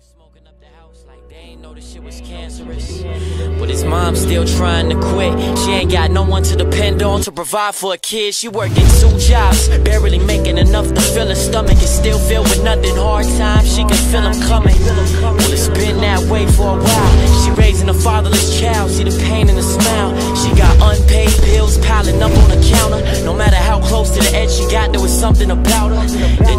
smoking up the house like they ain't know the shit was cancerous. But his mom's still trying to quit. She ain't got no one to depend on to provide for a kid. She working two jobs, barely making enough to fill her stomach. And still filled with nothing. Hard times, she can feel them coming. Well, it's been that way for a while. She raising a fatherless child, see the pain in the smile. She got unpaid bills piling up on the counter. No matter how close to the edge she got, there was something about her.